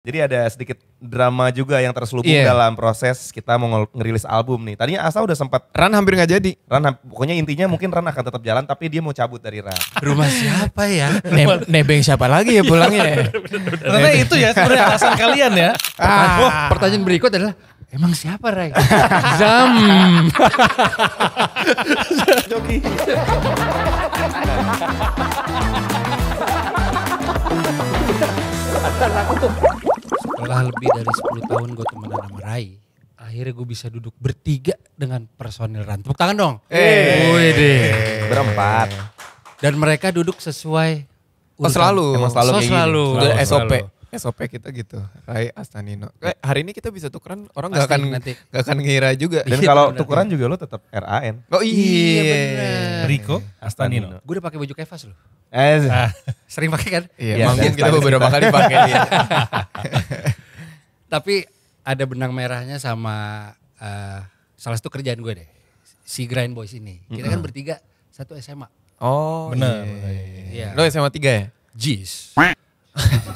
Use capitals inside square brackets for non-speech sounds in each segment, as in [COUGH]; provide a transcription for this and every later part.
Jadi ada sedikit drama juga yang terselubung Iya. dalam proses kita mau ngerilis album nih. Tadinya Asa udah sempat Ran hampir nggak jadi. Ran, pokoknya intinya mungkin Ran akan tetap jalan tapi dia mau cabut dari Ran. Rumah siapa ya? [LAUGHS] Ne- nebeng siapa lagi ya pulangnya? ya? Ternyata itu ya sebenarnya alasan kalian ya. [LAUGHS] Oh, pertanyaan berikut adalah emang siapa Ray? [LAUGHS] Zam. Joki. Setelah lebih dari 10 tahun gue temenan sama Ray, akhirnya gue bisa duduk bertiga dengan personil Ran. Tepuk tangan dong. Eh. Wih deh. Berempat. Dan mereka duduk sesuai Oh selalu. Emang selalu So kayak gini. selalu. Selalu, SOP. selalu. SOP kita gitu. Rai Astanino. Eh, hari ini kita bisa tukeran orang nggak akan nanti. nggak akan ngira juga. Dan Iya, kalau tukeran juga lo tetap RAN. Oh Iya iya. bener. Riko Astanino. Gue udah pakai baju kevas loh. Eh, Sering pakai kan? Iya, Iya, manggung kita beberapa kali pakai dia. [LAUGHS] Tapi ada benang merahnya sama eh, salah satu kerjaan gue deh. Si Grind Boys ini. Kita kan bertiga satu SMA. Oh, Bener. Iya. Lo SMA 3 ya? Jis.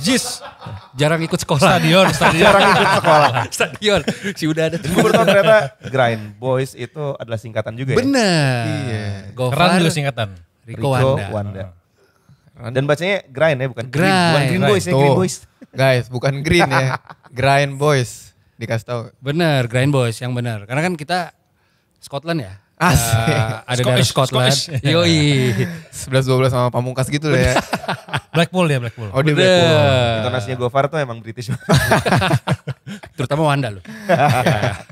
Jis. Jarang ikut sekolah. Stadion, stadion. jarang ikut sekolah. [LAUGHS] Stadion. Si udah ada. Gue baru tahu ternyata Grind Boys itu adalah singkatan juga ya. Bener. Iya. Gofar, Keren juga singkatan. Riko, Wanda. Wanda. Dan bacanya Grind ya bukan Green. Grind. Bukan Green Boys ya, Green. Boys. Guys, bukan green ya. [LAUGHS] Grind boys. Dikasih tahu. Bener, Grind Boys yang bener. Karena kan kita Scotland ya. Asik. Eh, ada dari Scottish, Scotland. Scottish. [LAUGHS] Yoi. 11-12 sama pamungkas gitu lah ya. [LAUGHS] Blackpool dia Blackpool. Oh dia. Blackpool. Intonasinya Gofar tuh emang British. [LAUGHS] Terutama Wanda loh. Ya.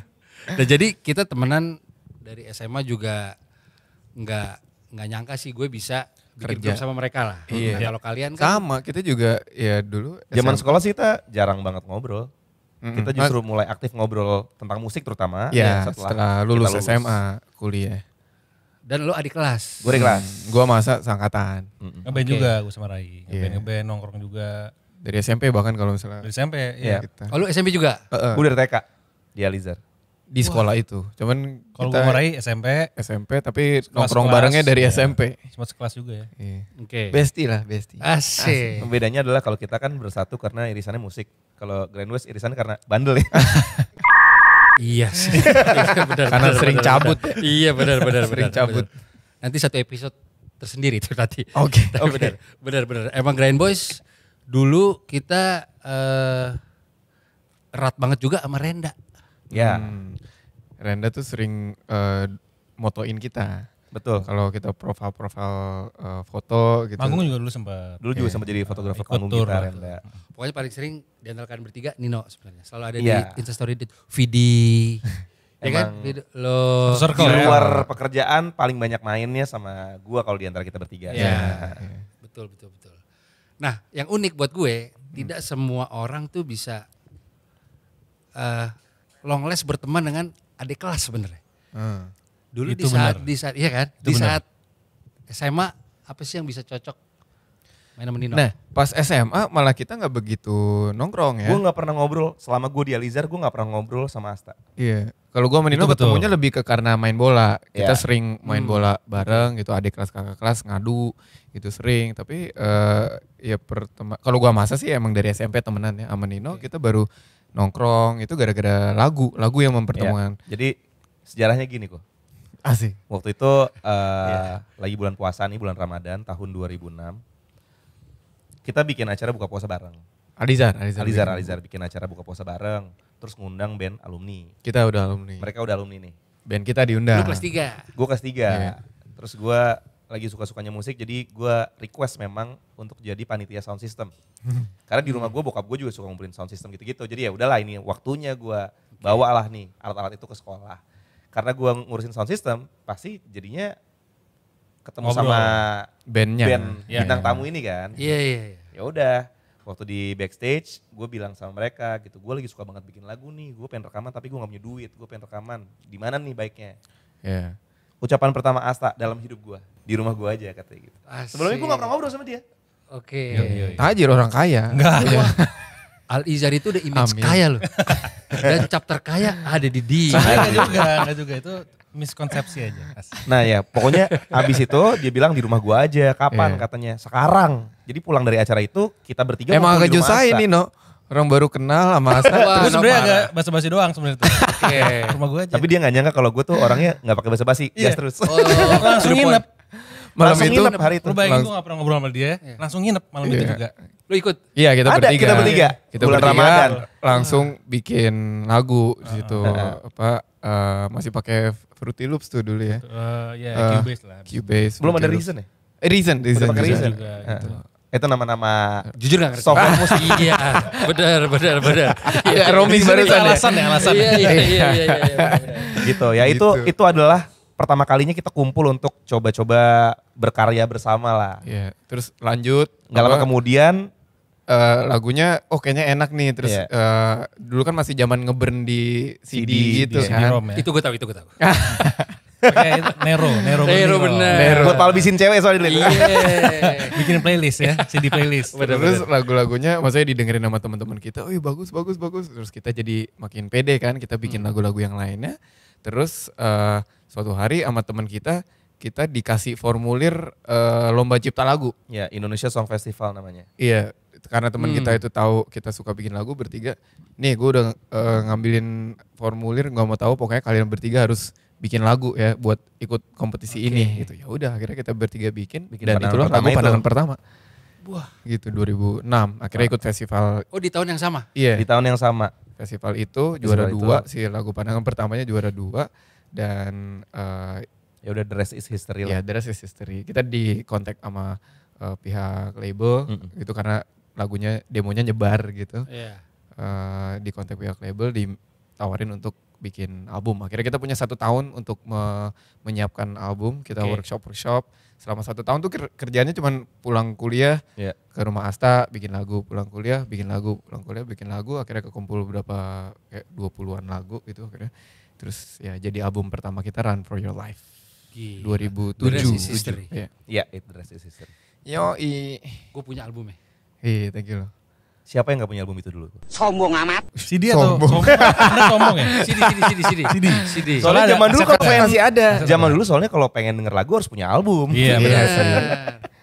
Dan jadi kita temenan dari SMA juga nggak nggak nyangka sih gue bisa bikin Kerja. sama mereka lah. Iya. Nah, kalau kalian kan Sama, kita juga ya dulu Zaman sekolah sih kita jarang banget ngobrol. Mm-mm. Kita justru mulai aktif ngobrol tentang musik terutama Ya, ya, setelah, lulus, kita SMA, kuliah. dan lo adik kelas. Gue di kelas. Gua masa sangkatan. Mm-mm. Ngeband Oke. juga gue sama Rai. Ngeband, Iya. ngeband nongkrong juga. Dari SMP bahkan kalau misalnya Dari SMP Iya. ya. kita. Oh lu SMP juga? Heeh, Gue dari TK di Alizar. Di sekolah itu. Cuman Kalau kita gue Rai SMP SMP tapi Sekelas- nongkrong sekelas, barengnya dari iya. SMP. semua sekelas juga ya. Iya. Oke. Bestie lah, bestie. Asik. Bedanya adalah kalau kita kan bersatu karena irisannya musik. Kalau Grand West irisannya karena bandel ya. [LAUGHS] Iya sih. Iya, benar, Karena benar, sering benar, cabut. benar. Iya benar benar Sering benar, cabut. benar. Nanti satu episode tersendiri itu nanti. Oke, [LAUGHS] Tapi oke. benar benar benar. Emang Grind Boys dulu kita eh erat banget juga sama Renda. Ya, Hmm. Renda tuh sering eh, motoin kita. betul. Kalau kita profil-profil eh, foto gitu. Manggung juga dulu sempat. Dulu juga sempat jadi fotografer Ikut panggung kita lah. Renda. Pokoknya paling sering diandalkan bertiga Nino sebenarnya. Selalu ada Iya. di Instastory di Vidi. [LAUGHS] ya kan? Lo circle Di ya. luar pekerjaan paling banyak mainnya sama gua kalau di antara kita bertiga. Iya. Iya. [LAUGHS] Betul betul betul. Nah, yang unik buat gue, tidak semua orang tuh bisa eh long last berteman dengan adik kelas sebenarnya. Hmm. Dulu Itu di saat benar. di saat iya kan? Itu di benar. saat SMA apa sih yang bisa cocok main sama Nino? Nah, pas SMA malah kita nggak begitu nongkrong ya. Gue nggak pernah ngobrol selama gue di Alizar, gue nggak pernah ngobrol sama Asta. Iya. Kalau gua sama Nino Itu betul. ketemunya lebih ke karena main bola. Kita Iya. sering main bola bareng gitu, adik kelas kakak kelas ngadu gitu sering. Tapi eh ya pertema kalau gua masa sih emang dari SMP temenan ya sama Nino, kita baru nongkrong itu gara-gara lagu, lagu yang mempertemukan. Iya. Jadi sejarahnya gini kok. Asik. Waktu itu eh, lagi bulan puasa nih, bulan Ramadan tahun 2006. Kita bikin acara buka puasa bareng. Alizar, Alizar. Alizar, bikin. Alizar bikin acara buka puasa bareng. Terus ngundang band alumni. Kita udah alumni. Mereka udah alumni nih. Band kita diundang. Lu kelas 3. Gue kelas 3. Iya. Terus gue lagi suka-sukanya musik jadi gue request memang untuk jadi panitia sound system. Karena di rumah gue bokap gue juga suka ngumpulin sound system gitu-gitu. Jadi ya udahlah ini waktunya gue bawa lah nih alat-alat itu ke sekolah. Karena gue ngurusin sound system pasti jadinya ketemu Ngobrol. sama Bandnya. band Iya. bintang tamu ini kan. Iya iya iya. Ya udah waktu di backstage gue bilang sama mereka gitu gue lagi suka banget bikin lagu nih gue pengen rekaman tapi gue gak punya duit gue pengen rekaman di mana nih baiknya Iya. Ucapan pertama Asta dalam hidup gue di rumah gue aja katanya gitu Asik. sebelumnya gue gak pernah ngobrol sama dia Oke. Yo, yo, yo. Tajir orang kaya. Enggak. Iya. Al Izar itu udah image Amin. kaya loh. Dan cap terkaya ada di dia. Enggak juga, enggak juga itu miskonsepsi aja. Asik. nah ya pokoknya abis itu dia bilang di rumah gue aja kapan Iya. katanya sekarang jadi pulang dari acara itu kita bertiga Emang agak nyusahin nih, No. Orang baru kenal sama Asa. Wah, Gue sebenarnya agak basa-basi doang sebenarnya tuh. [LAUGHS] Oke. Rumah gue aja. Tapi dia nggak nyangka kalau gue tuh orangnya nggak pakai basa-basi, Iya. gas terus. Oh, langsung nginep. malam Langsung itu nginep hari itu. Lu bayangin gue gak pernah ngobrol sama dia, langsung nginep malam itu Iya. juga. Lu ikut? Iya kita Ada, bertiga. kita bertiga. Kita Bulan bertiga Ramadan. langsung bikin lagu di situ. Heeh. Apa eh, masih pakai Fruity Loops tuh dulu ya. Eh, ya, Cubase lah. Cubase. Belum ada reason ya? Eh, reason, reason, pakai reason. Reason. juga. Heeh. gitu. Itu nama-nama Jujur gak ngerti? software musik. [LAUGHS] Iya, benar, benar, benar. Agak roaming Itu barusan ya. alasan ya, alasan. Iya, iya, iya, iya, iya, iya. gitu ya. Itu Gitu. itu adalah pertama kalinya kita kumpul untuk coba-coba berkarya bersama lah. Iya, terus lanjut. Nggak lama kemudian eh, lagunya oh kayaknya enak nih terus Iya. eh, dulu kan masih zaman ngeburn di CD, CD, gitu di kan. CD-ROM ya. Itu gue tahu, itu gue tahu. [LAUGHS] Pakai itu Nero, Nero, Nero bener. Nero. buat palbisin cewek soalnya Iya. [LAUGHS] Bikin playlist ya, CD playlist. Terus lagu-lagunya maksudnya didengerin sama teman-teman kita, "Oh, bagus bagus bagus." Terus kita jadi makin pede kan, kita bikin lagu-lagu yang lainnya. Terus eh, suatu hari sama teman kita kita dikasih formulir eh, lomba cipta lagu. Ya, Indonesia Song Festival namanya. Iya, karena teman Hmm. kita itu tahu kita suka bikin lagu bertiga. Nih, gue udah eh, ngambilin formulir, nggak mau tahu pokoknya kalian bertiga harus bikin lagu ya buat ikut kompetisi ini gitu. Ya udah, akhirnya kita bertiga bikin, Bikin dan itulah lagu itu. pandangan pertama. Wah. Gitu 2006. Akhirnya ikut festival Oh di tahun yang sama? iya, Di tahun yang sama. festival itu juara itu. dua si lagu pandangan pertamanya juara dua dan eh, Ya udah the rest is history ya lah. the rest is history. Kita di kontak sama eh, pihak label Mm-mm. gitu karena lagunya demonya nyebar gitu. Iya. eh, di kontak pihak label ditawarin untuk bikin album. Akhirnya kita punya satu tahun untuk me- menyiapkan album. Kita Oke. workshop workshop selama satu tahun tuh ker- kerjaannya cuman pulang kuliah Iya. ke rumah Asta bikin lagu, pulang kuliah bikin lagu, pulang kuliah bikin lagu. Akhirnya kekumpul berapa kayak 20-an lagu gitu akhirnya. Terus ya jadi album pertama kita Run for Your Life Gila. 2007. The Rest is History. Iya. Iya, it is history. Yo i. Gue punya albumnya. Iya, thank you loh. Siapa yang gak punya album itu dulu? CD atau Sombong. sombong? [LAUGHS] Anda sombong ya? CD, CD, CD, CD. CD. CD. Soalnya zaman dulu kalau ada. pengen Masih ada. Zaman dulu soalnya kalau pengen denger lagu harus punya album. Iya, Iya benar.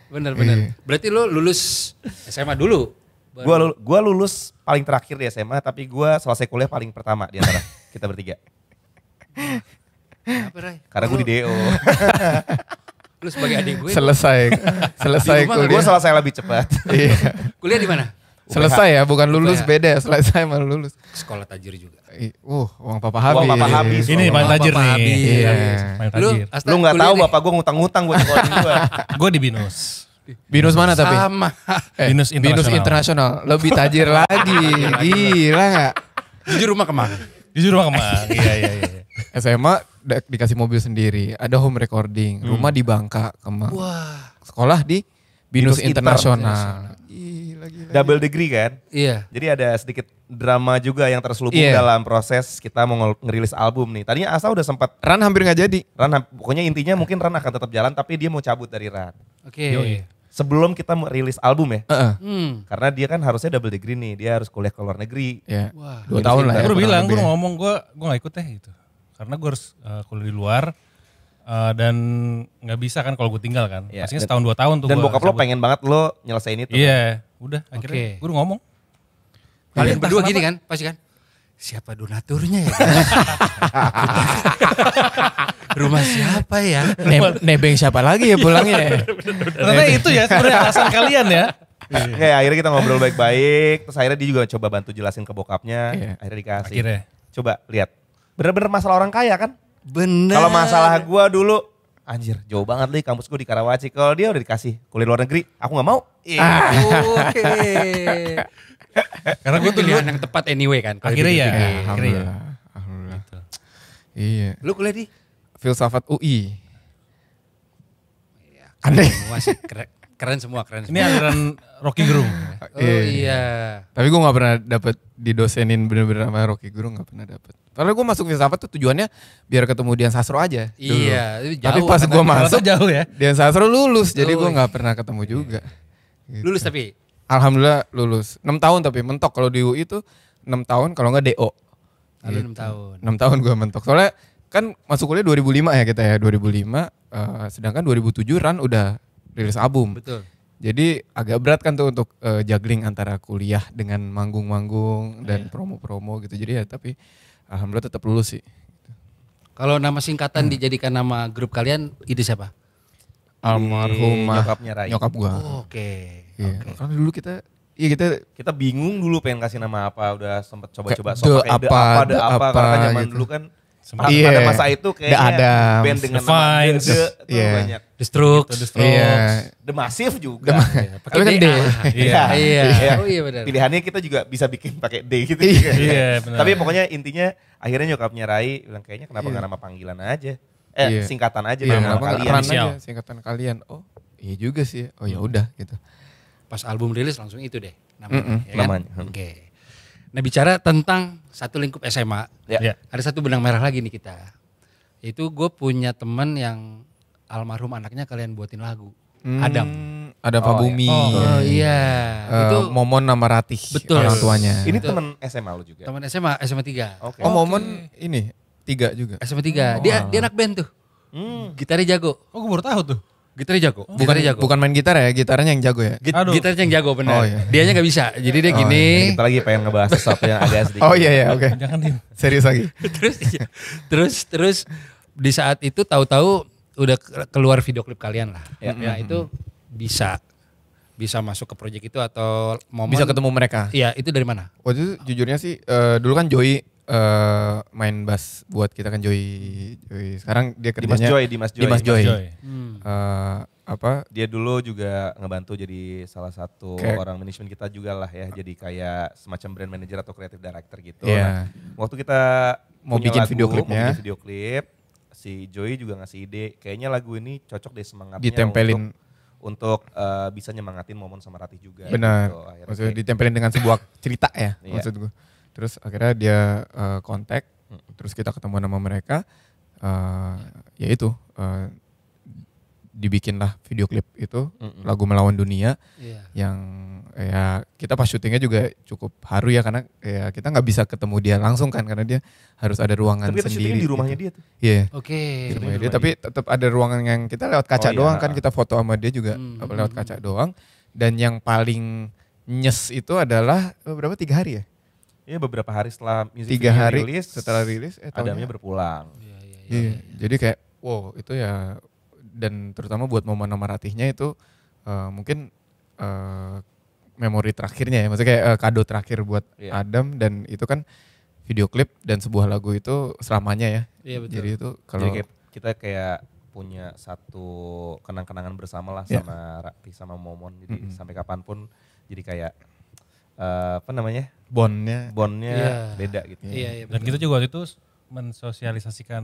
Bener, bener. Iya. Berarti lu lulus SMA dulu? Baru- Gua lul- gua lulus paling terakhir di SMA tapi gua selesai kuliah paling pertama di antara [LAUGHS] kita bertiga. Apa, Ray? Karena gua di DO. Lu sebagai adik gue, Selesai. [LAUGHS] selesai kuliah. gua selesai lebih cepat. Iya. kuliah di mana? Selesai ya, bukan lulus UPH. beda ya. Selesai malah lulus. Sekolah tajir juga. Ih, Uh, uang papa habis. Uang papa habis. Ini paling tajir nih. habis. Iya. Paling Lu, Lu nggak kuliah tahu bapak gua ngutang-ngutang buat sekolahin gua. [LAUGHS] Gue di Binus. Binus mana tapi? Sama. Eh, Binus Binus Internasional. Internasional. Lebih tajir [LAUGHS] lagi. Gila gak? Jujur rumah ke mana? Jujur rumah Kemang. Iya, iya, iya. SMA dikasih mobil sendiri. Ada home recording. Rumah di Bangka. Kemang. Wah. Sekolah di Binus, Binus Inter. Internasional. Double degree kan. Iya. Jadi ada sedikit drama juga yang terselubung Iya. dalam proses kita mau ngerilis album nih. Tadinya Asa udah sempat Ran hampir nggak jadi. Ran, pokoknya intinya mungkin Ran akan tetap jalan tapi dia mau cabut dari Ran. Oke. Yoi. Sebelum kita mau rilis album ya. Heeh. Hmm. Karena dia kan harusnya double degree nih, dia harus kuliah ke luar negeri. Ya. Wah. Dua tahun lah ya. Gue udah bilang, gue ya. ngomong gue gue gak ikut deh gitu. Karena gue harus eh, kuliah di luar eh, dan nggak bisa kan kalau gue tinggal kan. Iya, Pastinya setahun dua tahun tuh. Dan gua bokap lo pengen banget lo nyelesain itu. Iya, udah akhirnya Oke. gue udah ngomong. Kalian Entah berdua gini kan? Pasti kan? Siapa donaturnya ya? [LAUGHS] Rumah siapa ya? Ne- nebeng siapa lagi ya pulangnya ya? Ternyata itu ya sebenarnya alasan kalian ya. Oke, akhirnya kita ngobrol baik-baik. Terus akhirnya dia juga coba bantu jelasin ke bokapnya. Iya. Akhirnya dikasih. Akhirnya. Coba lihat. Bener-bener masalah orang kaya kan? Bener. Kalau masalah gua dulu, anjir jauh banget nih kampus gua di Karawaci. Kalau dia udah dikasih kuliah luar negeri, aku nggak mau. Iya. Oke. Karena gue tuh pilihan yang tepat anyway kan. kalau Akhirnya ya. Ya, Akhirnya ya. alhamdulillah. Alhamdulillah. Iya. Lu kuliah di? Filsafat UI. Aneh. Semua sih keren, keren semua, keren ini semua. aliran Rocky Gerung. Oh iya. Tapi gue gak pernah dapet didosenin bener-bener sama Rocky Guru gak pernah dapet. Padahal gue masuk filsafat tuh tujuannya biar ketemu Dian Sastro aja. dulu. Iya, itu Tapi jauh pas kan. gue masuk, jauh ya. Dian Sastro lulus. Jadi gue iya. gak pernah ketemu juga. Gitu. Lulus tapi. Alhamdulillah lulus. 6 tahun tapi mentok kalau di UI itu 6 tahun kalau nggak DO. Lalu enam tahun. 6 tahun gue mentok. Soalnya kan masuk kuliah 2005 ya kita ya 2005. eh, sedangkan 2007 Ran udah rilis album. Betul. Jadi agak berat kan tuh untuk eh, juggling antara kuliah dengan manggung-manggung dan promo-promo gitu. Jadi ya tapi alhamdulillah tetap lulus sih. Kalau nama singkatan dijadikan nama grup kalian, ide siapa? Almarhumah nyokapnya Rai. nyokap gua. Oke. Iya. Karena dulu kita iya kita Kita bingung dulu pengen kasih nama apa, udah sempet coba-coba sok apa, apa, The apa, apa karena kan zaman gitu. dulu kan Sempat pada, Iya. pada masa itu kayaknya Adams, band dengan The nama The, Vines. The tuh Iya. banyak. The Strokes. The Strokes. Iya. The Massive juga. Pakai Tapi kan D. D. Ah, Iya. Iya. Iya. [LAUGHS] Oh iya benar. Pilihannya kita juga bisa bikin pakai D gitu. Iya. Iya, benar. Tapi pokoknya intinya akhirnya nyokapnya Rai bilang kayaknya kenapa Iya. nggak nama panggilan aja. Eh Iya. singkatan aja Iya, nama nggak kalian. Aja singkatan kalian. Oh, iya juga sih. Oh ya udah gitu. Pas album rilis langsung itu deh namanya. Mm-mm, ya kan? namanya. Hmm. Oke. Nah bicara tentang satu lingkup SMA, Ya. Iya. ada satu benang merah lagi nih kita. Itu gue punya temen yang almarhum anaknya kalian buatin lagu. Adam. Hmm, Adam Oh, Fabumi. Oh iya. Eh, itu Momon nama Ratih. Betul. Orang tuanya. Ini Itu. teman SMA lu juga. teman SMA, SMA 3. Oke. Oh, Momon ini tiga juga. SMA 3. Dia dia anak band tuh. Hmm. Gitarnya jago. Oh gue baru tahu tuh. Gitarnya jago. Bukan Gitarnya jago. bukan main gitar ya, gitarnya yang jago ya. Git- Aduh. gitarnya yang jago benar. Oh, iya. Dianya nggak bisa. Jadi dia Oh, gini. Kita lagi pengen ngebahas sesuatu yang agak sedikit. Oh iya ya, oke. Jangan dim. Serius lagi. [LAUGHS] terus iya. terus terus di saat itu tahu-tahu udah ke- keluar video klip kalian lah. Ya. Nah, itu bisa bisa masuk ke proyek itu atau momen Bisa ketemu mereka. Iya, itu dari mana? Waktu itu jujurnya sih eh, dulu kan Joy eh, main bass buat kita kan Joy. Joy. Sekarang dia Dimas kerjanya Joy, Dimas Joy. Dimas Joy. Joy. Eh, apa? Dia dulu juga ngebantu jadi salah satu Kayak- orang manajemen kita juga lah ya. Jadi kayak semacam brand manager atau creative director gitu. Iya. Nah, waktu kita Mau punya bikin lagu, video mau klipnya. bikin video klip, si Joy juga ngasih ide. Kayaknya lagu ini cocok deh semangatnya Ditempelin. untuk untuk eh, bisa nyemangatin Momon sama Ratih juga. Benar. gitu. Akhirnya Maksudnya kayak- ditempelin dengan sebuah cerita ya Iya. maksud gue. Terus akhirnya dia eh, kontak, terus kita ketemu sama mereka. eh ya itu eh, dibikinlah video klip itu Mm-mm. lagu melawan dunia Iya. yang ya kita pas syutingnya juga cukup haru ya karena ya kita nggak bisa ketemu dia langsung kan karena dia harus ada ruangan Tapi kita sendiri. syutingnya di rumahnya gitu. dia tuh. Iya. Oke. di rumahnya di dia rumah tapi tetap ada ruangan yang kita lewat kaca Oh, iya. doang kan kita foto sama dia juga Hmm. apa, lewat kaca doang dan yang paling nyes itu adalah berapa tiga hari ya Iya beberapa hari setelah music tiga video hari rilis, setelah rilis eh Adamnya taunya- berpulang. Iya, iya, iya. Iya, jadi kayak wow itu ya dan terutama buat momen nama ratihnya itu eh, mungkin eh, memori terakhirnya ya maksudnya kayak eh, kado terakhir buat Iya. Adam dan itu kan video klip dan sebuah lagu itu selamanya ya Iya, betul. jadi itu Jadi kalau kayak kita kayak punya satu kenang-kenangan bersama lah Ya. sama Ratih sama Momon. Jadi Mm-mm. sampai kapan pun jadi kayak eh, apa namanya bondnya bondnya Iya. beda gitu. Iya, iya. Dan betul. kita juga waktu itu mensosialisasikan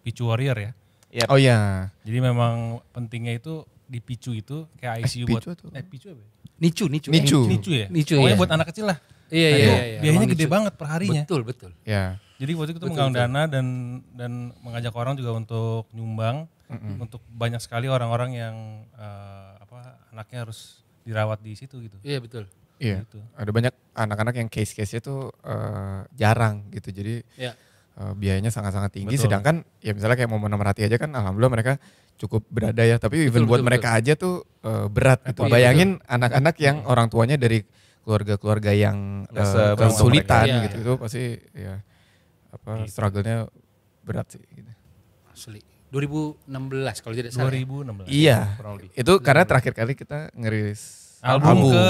Picu Warrior ya. Iya. oh ya Jadi memang pentingnya itu di Picu itu kayak ICU buat Picu tuh. eh Picu apa? ya? Nicu, nicu. Nicu. Eh, Nicu ya? Nicu, Pokoknya iya. buat anak kecil lah. Iya, Nah, iya, itu iya. Biayanya gede nicu. banget per harinya. Betul, betul. ya Jadi waktu itu kita Betul, menggalang betul. dana dan dan mengajak orang juga untuk nyumbang untuk banyak sekali orang-orang yang eh, apa anaknya harus dirawat di situ gitu. Iya, betul. Iya Gitu. ada banyak anak-anak yang case-case-nya tuh eh, jarang gitu jadi Iya. eh, biayanya sangat-sangat tinggi Betul. sedangkan ya misalnya kayak momen merhati aja kan alhamdulillah mereka cukup berada ya tapi even Betul, buat betul, mereka aja tuh eh, berat gitu Iya, bayangin anak-anak yang orang tuanya dari keluarga-keluarga yang Nggak seberuntung kesulitan mereka. Iya, gitu iya. itu pasti ya apa Gitu. struggle-nya berat sih gitu. Asli. 2016 kalau tidak salah. ya? 2016. iya kurang lebih. itu karena terakhir kali kita ngerilis Album, Album. ke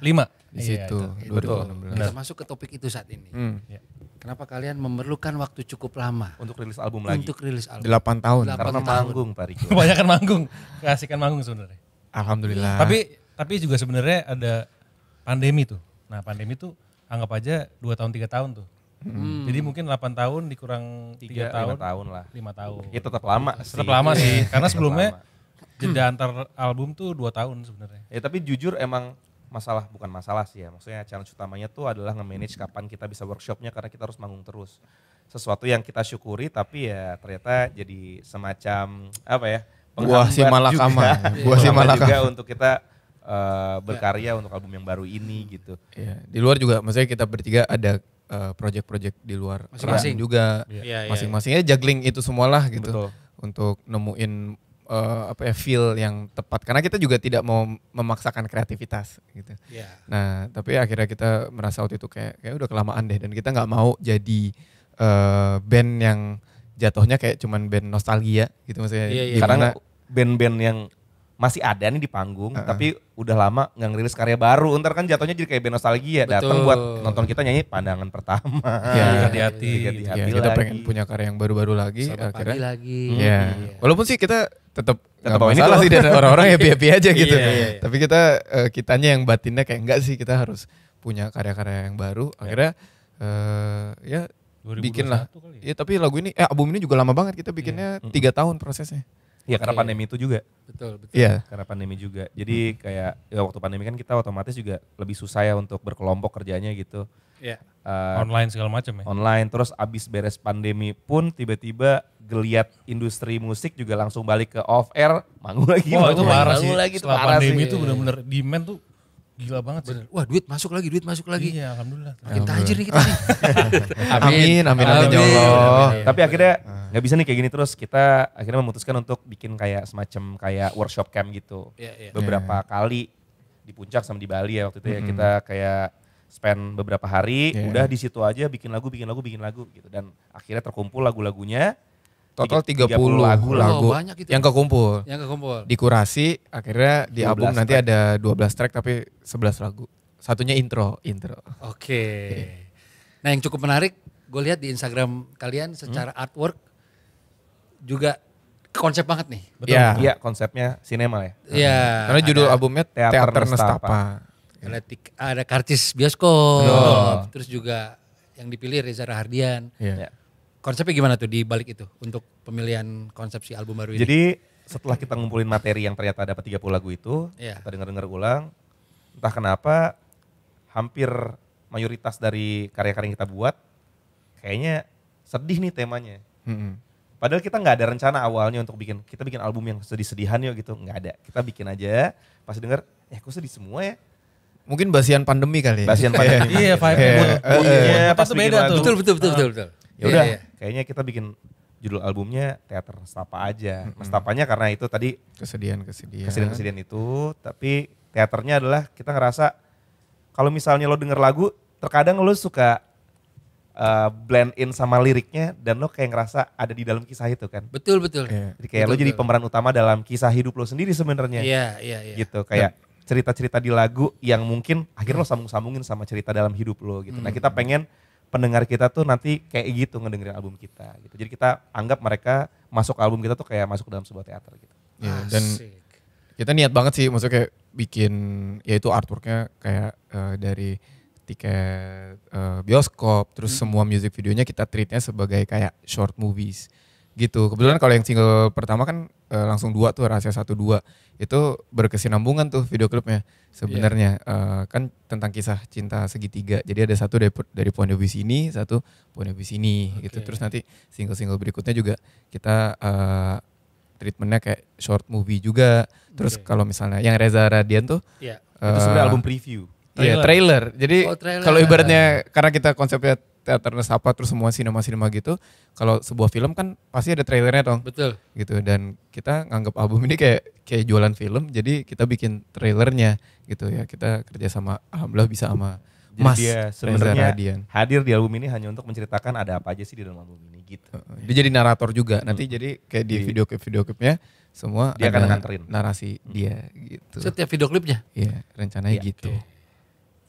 lima di Iya, situ itu. 2016 Kita masuk ke topik itu saat ini. Hmm, Kenapa kalian memerlukan waktu cukup lama Untuk rilis album lagi. untuk rilis album? 8 tahun Delapan Karena tahun. manggung Pak Riko. [LAUGHS] Kebanyakan manggung, keasikan manggung sebenarnya. alhamdulillah Tapi tapi juga sebenarnya ada pandemi tuh. Nah pandemi tuh anggap aja dua tahun tiga tahun tuh. Hmm. Jadi mungkin 8 tahun dikurang Tiga, tiga tahun. tahun, tahun lah. lima tahun. Ya tetap lama sih. [LAUGHS] Tetap lama sih, karena sebelumnya lama. Jeda antar album tuh dua tahun sebenarnya. Ya tapi jujur emang masalah bukan masalah sih ya. Maksudnya challenge utamanya tuh adalah nge-manage kapan kita bisa workshopnya karena kita harus manggung terus. Sesuatu yang kita syukuri tapi ya ternyata jadi semacam apa ya? Buah si malakama juga. ya. Buah si malakama. juga untuk kita eh, berkarya untuk album yang baru ini gitu. Iya, di luar juga maksudnya kita bertiga ada eh, project-project di luar Masing-masing. juga. Iya, iya, Masing-masingnya juggling itu semualah gitu. Betul. Untuk nemuin eh, apa ya feel yang tepat karena kita juga tidak mau memaksakan kreativitas gitu. Iya. Nah, tapi akhirnya kita merasa waktu itu kayak kayak udah kelamaan deh dan kita nggak mau jadi eh, band yang jatuhnya kayak cuman band nostalgia gitu maksudnya. Iya, iya. Karena band-band yang masih ada nih di panggung, Uh-uh. tapi udah lama nggak ngerilis karya baru. Ntar kan jatuhnya jadi kayak band nostalgia. Datang buat nonton kita nyanyi pandangan pertama. Iya. [LAUGHS] Hati-hati. Ganti ya, hati kita lagi. pengen punya karya yang baru-baru lagi Selamat akhirnya. pagi lagi. Ya, Iya. walaupun sih kita tetap Tetap nggak bawain masalah sih dan orang-orang happy happy [LAUGHS] aja gitu. Iya, iya, iya. Tapi kita eh, kitanya yang batinnya kayak enggak sih kita harus punya karya-karya yang baru. Akhirnya eh, ya 2021 bikin lah. ya? Iya tapi lagu ini, eh album ini juga lama banget kita bikinnya tiga tahun prosesnya. Iya karena Oke. pandemi itu juga. Betul, betul. Iya. Karena pandemi juga. Jadi kayak ya waktu pandemi kan kita otomatis juga lebih susah ya untuk berkelompok kerjanya gitu. Iya. Eh, Online segala macam ya. online terus abis beres pandemi pun tiba-tiba geliat industri musik juga langsung balik ke off air manggung lagi itu manggung parah lagi, sih. lagi itu Setelah parah pandemi sih. itu benar-benar demand tuh gila banget sih. Bener. Wah duit masuk lagi, duit masuk lagi. Iya alhamdulillah. Makin tajir nih kita nih. [LAUGHS] Amin, amin, amin, ya Amin, Allah. amin. tapi akhirnya nggak bisa nih kayak gini terus kita akhirnya memutuskan untuk bikin kayak semacam kayak workshop camp gitu Iya, iya. beberapa kali di puncak sama di Bali ya waktu itu ya kita kayak spend beberapa hari Iya. udah di situ aja bikin lagu bikin lagu bikin lagu gitu dan akhirnya terkumpul lagu-lagunya Total Tiga- 30 lagu lagu Oh, banyak itu. yang kekumpul. Yang kekumpul. Dikurasi akhirnya di 12 album nanti track. ada 12 track tapi 11 lagu. Satunya intro, intro. Oke. Nah yang cukup menarik, gue lihat di Instagram kalian secara artwork juga konsep banget nih. Betul. Ya. Iya konsepnya sinema ya. Iya. Karena judul ada- albumnya Teater Teater, Nestapa. Nestapa. ada, ada karcis bioskop, Betul. terus juga yang dipilih Reza Rahardian. Iya. Ya. Konsepnya gimana tuh di balik itu untuk pemilihan konsepsi album baru ini? Jadi setelah kita ngumpulin materi yang ternyata dapat 30 lagu itu, Iya. kita denger-denger ulang, entah kenapa hampir mayoritas dari karya-karya yang kita buat kayaknya sedih nih temanya. Mm-mm. Padahal kita nggak ada rencana awalnya untuk bikin kita bikin album yang sedih-sedihan yuk gitu, nggak ada. Kita bikin aja, pas denger, eh kok sedih semua ya? Mungkin basian pandemi kali ya. Basian [LAUGHS] pandemi. Iya, vibe Iya. mood, moodnya Iya, pas beda tuh. betul betul betul betul betul. Ya udah, Iya, iya. kayaknya kita bikin judul albumnya Teater Nestapa aja. Nestapanya karena itu tadi Kesedihan-kesedihan. kesedihan-kesedihan itu, tapi teaternya adalah kita ngerasa kalau misalnya lo denger lagu, terkadang lo suka uh, blend in sama liriknya dan lo kayak ngerasa ada di dalam kisah itu kan. Betul betul. Iya. Jadi kayak lo Betul, jadi betul. pemeran utama dalam kisah hidup lo sendiri sebenarnya. Iya iya iya. Gitu, kayak cerita-cerita di lagu yang mungkin akhirnya lo sambung-sambungin sama cerita dalam hidup lo gitu. Nah, kita pengen pendengar kita tuh nanti kayak gitu ngedengerin album kita gitu. Jadi kita anggap mereka masuk album kita tuh kayak masuk dalam sebuah teater gitu. Iya, dan kita niat banget sih maksudnya kayak bikin ya itu artworknya kayak eh, dari tiket eh, bioskop terus semua music videonya kita treatnya sebagai kayak short movies gitu kebetulan kalau yang single pertama kan eh, langsung dua tuh rahasia satu dua itu berkesinambungan tuh video klipnya sebenarnya Eh, kan tentang kisah cinta segitiga jadi ada satu dari dari point of view sini satu point of view sini gitu Oke. terus nanti single single berikutnya juga kita eh, treatmentnya kayak short movie juga. Terus Oke. kalau misalnya yang Reza Radian tuh Iya. Itu sebenarnya album preview. Iya trailer. Jadi Oh, kalau ibaratnya karena kita konsepnya teater Nestapa terus semua sinema-sinema gitu, kalau sebuah film kan pasti ada trailernya dong. Betul. Gitu dan kita nganggap album ini kayak kayak jualan film, jadi kita bikin trailernya gitu ya. Kita kerja sama alhamdulillah bisa sama Jadi Mas dia sebenarnya Radian. hadir di album ini hanya untuk menceritakan ada apa aja sih di dalam album ini gitu. Dia jadi narator juga. Nanti jadi kayak di Di- video klip video klipnya semua Dia akan nganterin. narasi dia gitu. Setiap video klipnya. Iya, rencananya Iya, gitu.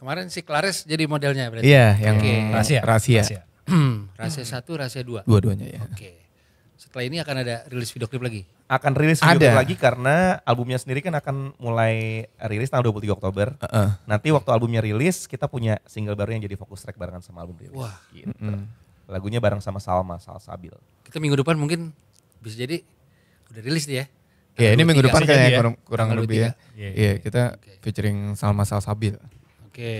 Kemarin si Clares jadi modelnya berarti. Iya, yang Oke. Rahasia. rahasia. Rahasia. [CLEARS THROAT] rahasia satu, rahasia dua. Dua-duanya ya. Oke. Setelah ini akan ada rilis video klip lagi. Akan rilis video Ada. klip lagi karena albumnya sendiri kan akan mulai rilis tanggal 23 Oktober. Heeh. Nanti waktu albumnya rilis kita punya single baru yang jadi fokus track barengan sama album rilis. Wah. Gitu. Mm. Lagunya bareng sama Salma Salsabil. Kita minggu depan mungkin bisa jadi udah rilis dia. Iya, ini minggu 23. depan kayaknya ya. kurang, kurang lebih ya. 23. Iya, Iya, kita Oke. featuring Salma Salsabil. Oke.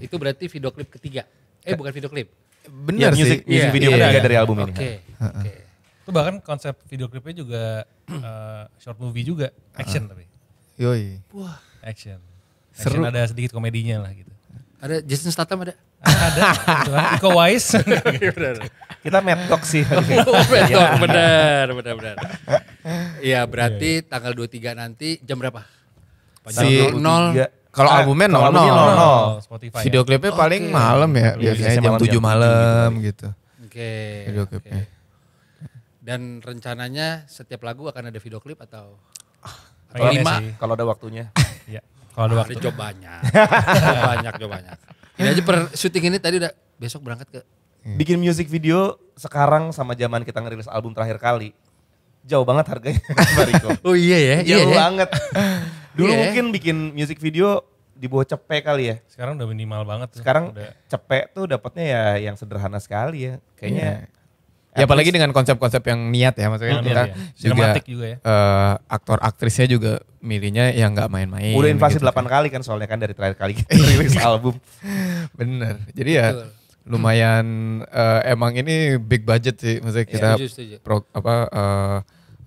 Itu berarti video klip ketiga. Eh bukan video klip. Benar Ya, music, sih. music Iya, video iya, ketiga iya. dari album ini. Oke. Oke. Itu bahkan konsep video klipnya juga [CLEARS THROAT] eh, short movie juga, action tapi. Yoi. Wah. Action. Seru. Action ada sedikit komedinya lah gitu. Ada Jason Statham ada. ada, gitu kan. Iko Uwais. [LAUGHS] Kita mad dog sih. [LAUGHS] Oh, betul, benar, benar, benar. Iya berarti tanggal 23 nanti jam berapa? Si- Jam nol. Kalau Ah, albumnya nol albumnya nol. nol nol. Spotify. Video klipnya paling malam ya, Iya, biasanya biasanya jam malam 7 jam tujuh malam gitu. Oke. Video oke. klipnya. Dan rencananya setiap lagu akan ada video klip atau Pengennya lima? sih. Kalau ada waktunya. [LAUGHS] Iya. Kalau ada waktu. ada job banyak. [LAUGHS] job banyak, job banyak. Ini aja per syuting ini tadi udah besok berangkat ke Bikin music video sekarang sama zaman kita ngerilis album terakhir kali. Jauh banget harganya. [LAUGHS] Oh iya ya, iya Jauh ya. banget. Dulu Iya ya. mungkin bikin music video di bawah cepek kali ya. Sekarang udah minimal banget. tuh. Sekarang udah. cepek tuh dapatnya ya yang sederhana sekali ya. Kayaknya Ya apalagi dengan konsep-konsep yang niat ya, maksudnya Yang kita niat ya. juga Sinematik juga ya. eh, aktor aktrisnya juga milihnya yang nggak main-main. udah invasi gitu. 8 kali kan soalnya kan dari terakhir kali kita [LAUGHS] rilis album. Bener. Jadi ya Betul. lumayan eh, emang ini big budget sih, maksudnya Iya, kita setuju, setuju. pro- apa eh,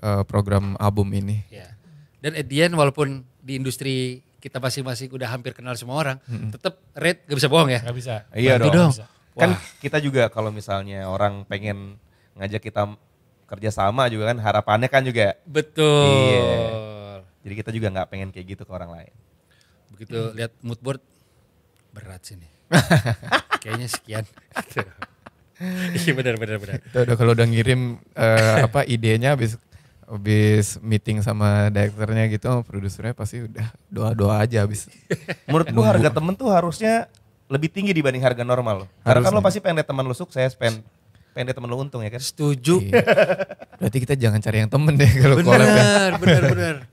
eh, program album ini. Ya. Dan at the end walaupun di industri kita masing-masing udah hampir kenal semua orang, tetap rate gak bisa bohong ya. Gak bisa. Iya Bantu dong. dong. Bisa. Kan kita juga kalau misalnya orang pengen ngajak kita kerja sama juga kan harapannya kan juga Betul. Iya. jadi kita juga nggak pengen kayak gitu ke orang lain. Begitu lihat mood board berat sih nih. [LAUGHS] Kayaknya sekian. Iya benar benar benar. Itu udah kalau udah ngirim eh, apa idenya habis habis meeting sama direkturnya gitu, sama produsernya pasti udah doa-doa aja habis. [LAUGHS] Menurut gua harga temen tuh harusnya lebih tinggi dibanding harga normal loh. Karena kan lo pasti pengen lihat teman lo sukses, pengen pengen lihat temen lo untung ya kan. Setuju. Iya. Berarti kita jangan cari yang temen deh kalau collab ya. Benar benar benar. [LAUGHS]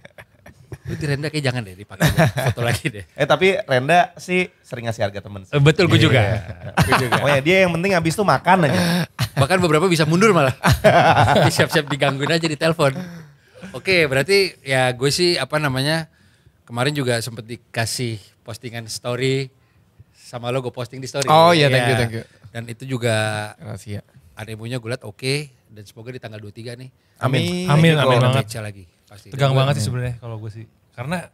Berarti Renda kayak jangan deh dipakai [LAUGHS] foto lagi deh. Eh tapi Renda sih sering ngasih harga temen sih. Eh, Betul gue juga. Gue juga. Pokoknya dia yang penting habis itu makan aja. [LAUGHS] Bahkan beberapa bisa mundur malah. [LAUGHS] Siap-siap digangguin aja di telepon. Oke, berarti ya gue sih apa namanya kemarin juga sempet dikasih postingan story sama lo gue posting di story. Oh, iya, thank you, Ya. thank you. Dan itu juga Rahasia. ada gue liat oke dan semoga di tanggal 23 nih Amin. Amin, kita amin ada banget. lagi pasti. Tegang banget sih sebenarnya kalau gue sih. Karena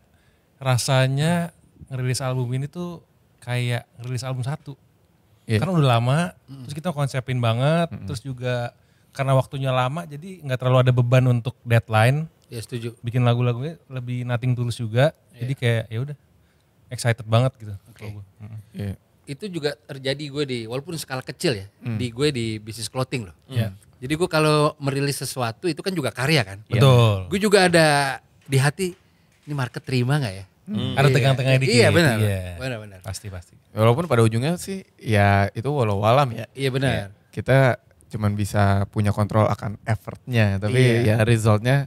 rasanya ngerilis album ini tuh kayak ngerilis album satu. Iya. Karena udah lama, terus kita konsepin banget, terus juga karena waktunya lama jadi nggak terlalu ada beban untuk deadline. Ya setuju. Bikin lagu-lagunya lebih nating tulus juga. Jadi kayak ya udah excited banget gitu. kalau gua. Mm. Iya. Itu juga terjadi gue di walaupun skala kecil ya, di gue di bisnis clothing loh. Iya. Jadi gue kalau merilis sesuatu itu kan juga karya kan. Betul. Gue juga ada di hati ini market terima nggak ya? Ada tegang-tegangnya dikit. Iya benar. Iya. Benar benar. Pasti pasti. Walaupun pada ujungnya sih ya itu walau alam ya. Iya benar. Kita cuman bisa punya kontrol akan effortnya, tapi Iya. ya resultnya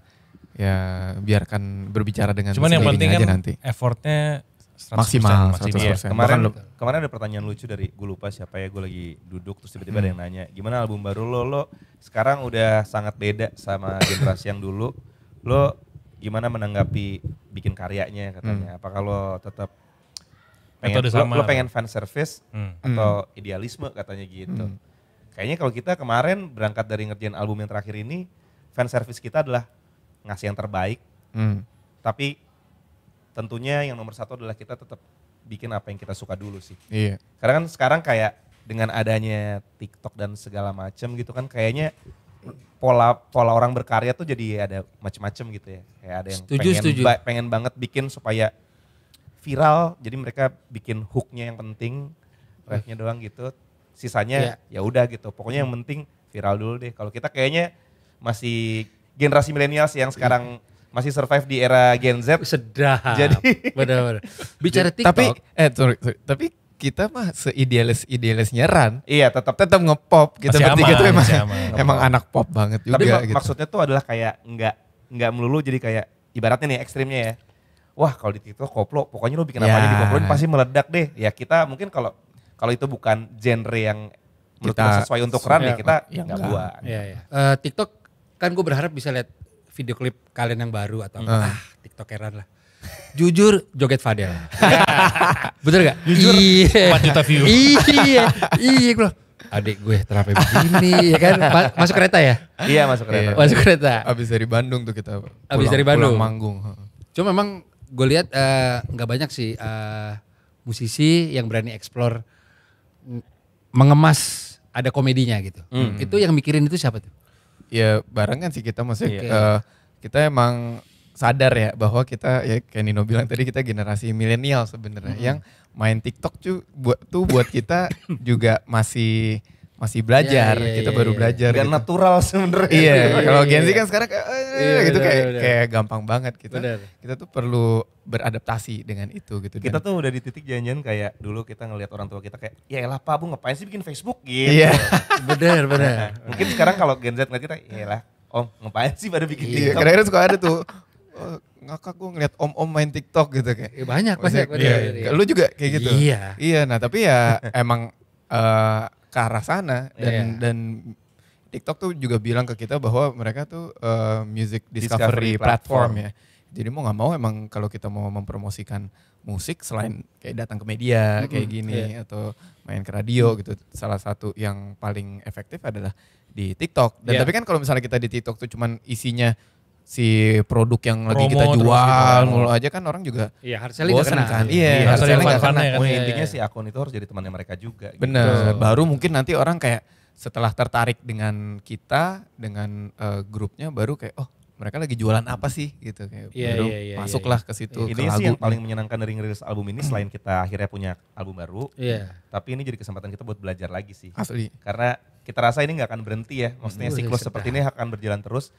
ya biarkan berbicara dengan Cuman yang penting kan aja nanti. effortnya 100%, Maksimal, maksimal. 100%. Iya, kemarin kemarin ada pertanyaan lucu dari gue lupa siapa ya gue lagi duduk terus tiba-tiba ada yang nanya gimana album baru lo lo sekarang udah sangat beda sama generasi yang dulu lo gimana menanggapi bikin karyanya katanya apa kalau tetap pengen Metode lo, sama lo pengen fan service Hmm. atau idealisme katanya gitu kayaknya kalau kita kemarin berangkat dari ngerjain album yang terakhir ini fan service kita adalah ngasih yang terbaik Hmm. tapi tentunya yang nomor satu adalah kita tetap bikin apa yang kita suka dulu sih. Iya. Karena kan sekarang kayak dengan adanya TikTok dan segala macam gitu kan kayaknya pola pola orang berkarya tuh jadi ada macam-macam gitu ya. Kayak ada yang Setuju, pengen, setuju. ba- pengen banget bikin supaya viral, jadi mereka bikin hooknya yang penting, refnya doang gitu. Sisanya ya udah gitu. Pokoknya yang penting viral dulu deh. Kalau kita kayaknya masih generasi milenial sih yang sekarang masih survive di era Gen Z. Sedap. Jadi- benar-benar. [LAUGHS] Bicara TikTok. Tapi eh sorry, sorry. tapi kita mah seidealis idealisnya Ran Iya tetap tetap ngepop kita Masih bertiga aman, tuh emang aman. emang anak pop banget juga Tapi mak- gitu. maksudnya tuh adalah kayak nggak nggak melulu jadi kayak ibaratnya nih ekstrimnya ya. Wah kalau di TikTok koplo, pokoknya lo bikin apa Ya. aja di koplo ini pasti meledak deh. Ya kita mungkin kalau kalau itu bukan genre yang menurut Kita- sesuai untuk run ya Ya, kita ya nggak enggak. buat. Iya, iya. Eh, TikTok kan gue berharap bisa lihat video klip kalian yang baru atau Hmm. ah TikTokeran lah. Jujur joget Fadel. [LAUGHS] Bener gak? Jujur iya. 4 juta view. iya. Iya gue adik gue terapi begini ya kan. Ma- Masuk kereta ya? Iya masuk kereta. Iya. Masuk kereta. Abis dari Bandung tuh kita Abis pulang- dari Bandung. pulang manggung. Cuma memang gue lihat eh, nggak banyak sih eh, musisi yang berani explore mm, mengemas ada komedinya gitu. Itu yang mikirin itu siapa tuh? Ya barengan sih kita maksudnya Iya. eh, kita emang sadar ya bahwa kita ya kayak Nino bilang tadi kita generasi milenial sebenarnya yang main TikTok tuh buat tuh buat kita [COUGHS] juga masih masih belajar, Iya, iya, kita iya, baru iya. belajar Gak gitu. natural sebenarnya. Iya, [LAUGHS] kalau Gen Z kan sekarang kayak eh, Iya, gitu benar, kayak benar. kayak gampang banget kita. Benar. Kita tuh perlu beradaptasi dengan itu gitu. Dan- Kita tuh udah di titik janjian kayak dulu kita ngelihat orang tua kita kayak, ya elah pak bu ngapain sih bikin Facebook gitu. Iya. [LAUGHS] benar benar. Mungkin sekarang kalau Gen Z ngeliat kita, ya elah om ngapain sih pada bikin Iya, TikTok. kadang-kadang suka ada tuh oh, ngakak gue ngeliat om-om main TikTok gitu kayak. Ya, banyak Maksudnya, banyak benar. iya, iya. Lu juga kayak gitu. Iya. Iya, nah tapi ya [LAUGHS] emang eh, ke arah sana dan Iya. dan TikTok tuh juga bilang ke kita bahwa mereka tuh eh, music discovery, Discovery platform. platform. ya. Jadi mau nggak mau emang kalau kita mau mempromosikan musik selain kayak datang ke media kayak gini atau main ke radio gitu, salah satu yang paling efektif adalah di TikTok. Dan Iya. tapi kan kalau misalnya kita di TikTok tuh cuman isinya si produk yang lagi kita Promo jual gitu kan. mulu aja kan orang juga Iya, hard selling bosen kena. kan. Iya, Iya, hard selling fun-funnya kena. kan. Oh, Iya, intinya iya. si akun itu harus jadi temannya mereka juga. gitu. Bener, baru mungkin nanti orang kayak setelah tertarik dengan kita, dengan eh, grupnya baru kayak oh mereka lagi jualan apa sih gitu kayak Iya, baru iya, iya, masuklah ke situ ke Ini sih lagu. yang paling menyenangkan dari ngerilis album ini selain kita akhirnya punya album baru, Iya. tapi ini jadi kesempatan kita buat belajar lagi sih. asli. Karena kita rasa ini nggak akan berhenti ya, maksudnya siklus seperti ini akan berjalan terus.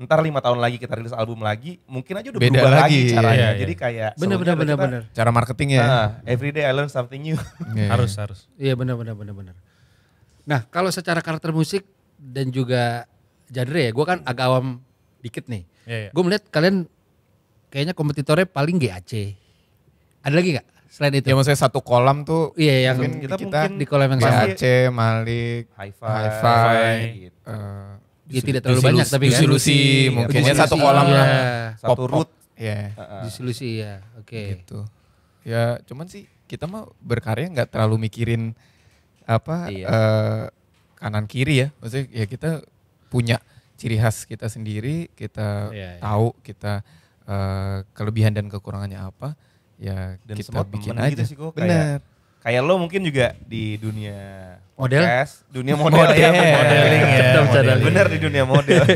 Ntar lima tahun lagi kita rilis album lagi, mungkin aja udah Beda berubah lagi, lagi, caranya. iya, iya. Jadi kayak Benar sebelumnya benar benar kita, benar. Cara marketingnya. Ah, every day I learn something new. [LAUGHS] Iya. Harus harus. Iya benar benar benar benar. Nah kalau secara karakter musik dan juga genre ya, gue kan agak awam dikit nih. Iya, iya. Gue melihat kalian kayaknya kompetitornya paling GAC. Ada lagi nggak selain itu? Ya maksudnya satu kolam tuh Iya yang mungkin kita kita, mungkin di kolam yang sama. BAC, Malik, Hi-fi, Hi-Fi, gitu. eh, Ya tidak terlalu banyak tapi kan. Lucy, Juicy, mungkin ya satu kolam iya. lah. Satu root. Iya. Heeh. Disilusi ya, oke. gitu. Ya cuman sih kita mah berkarya nggak terlalu mikirin apa Iya. eh, kanan kiri ya. Maksudnya ya kita punya ciri khas kita sendiri, kita Iya, iya. tahu kita eh, kelebihan dan kekurangannya apa. Ya Dan kita semua bikin temen aja. gitu sih, kok. Bener. Kayak lo mungkin juga di dunia Model? podcast, dunia model, Model. ya, bener. Modeling ya, Bener, modeling. bener di dunia model. [LAUGHS]